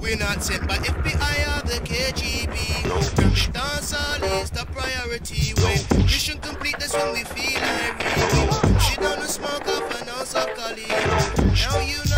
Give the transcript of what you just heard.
We're not sent by FBI or the KGB. Grab dance all is the priority. When mission complete, that's when we feel irate. She don't smoke off an ounce of collie. Now you know